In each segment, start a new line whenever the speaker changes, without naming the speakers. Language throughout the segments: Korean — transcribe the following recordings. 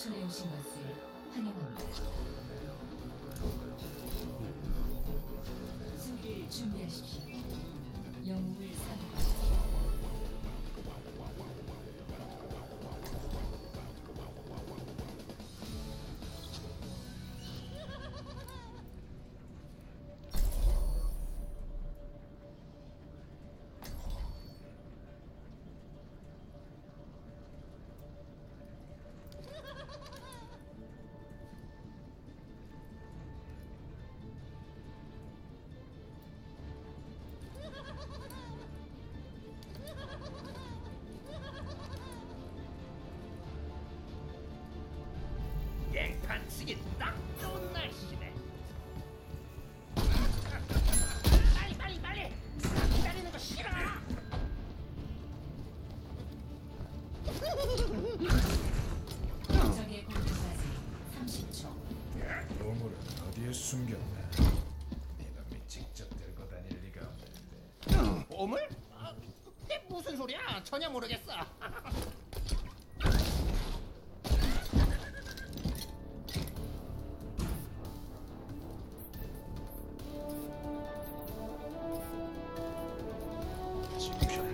호출해 오신 것을 환영합니다. 수비를 준비하십시오. 영웅을.
깽판 쓰기 딱 좋은 날씨네. 빨리 빨리 빨리. 기다리는 거 싫어.
적의 공격까지 30초.
보물은 어디에 숨겼나? 이놈이 직접 들고 다닐 리가 없는데.
보물? 아, 그게 무슨 소리야? 전혀 모르겠어.
지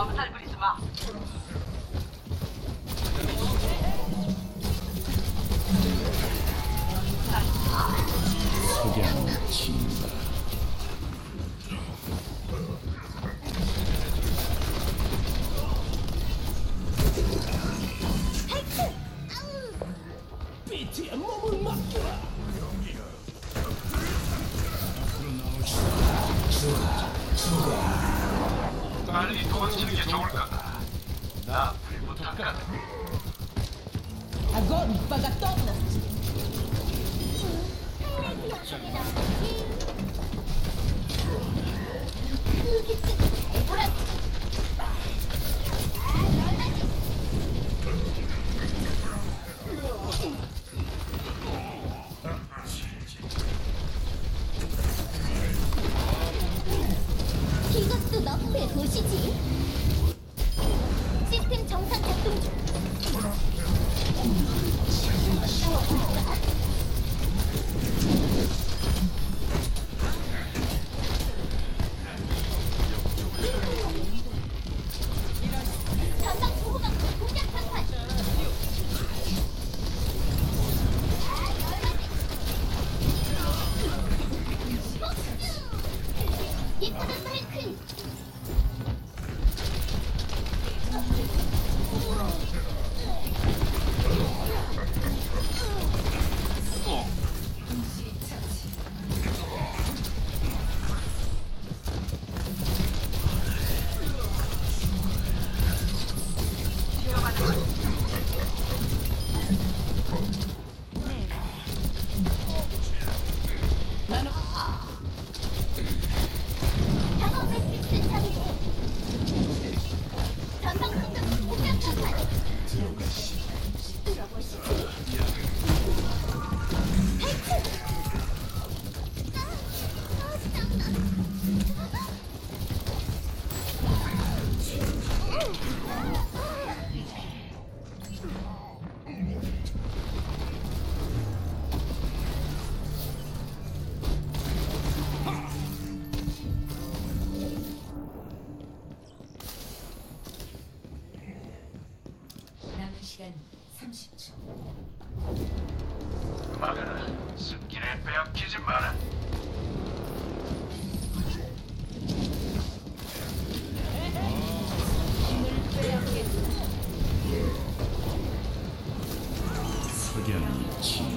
엄살 부리
빨리 도망치는 게 좋을 거다. 나
역할이 나오지. 그게 잘 보라 自己
시간 30초.
막아라. 습기를 빼앗기지 마라.
석양이 지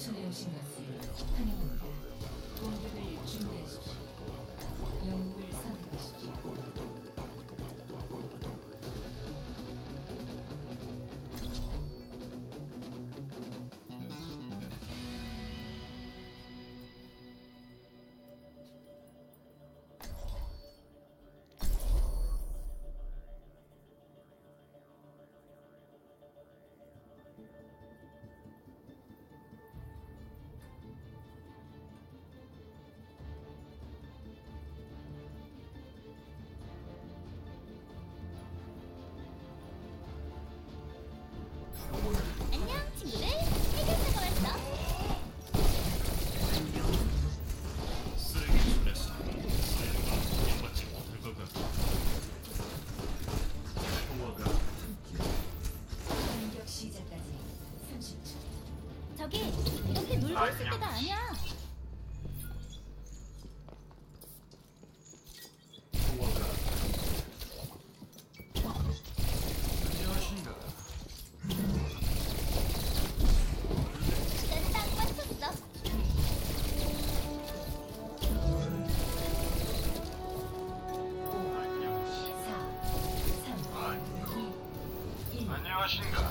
출연하신
것을 환영합니다. 공격을 준비하십시오.
저기 이렇게 놀고 있을 때가 아니야.
안녕하신가?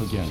석양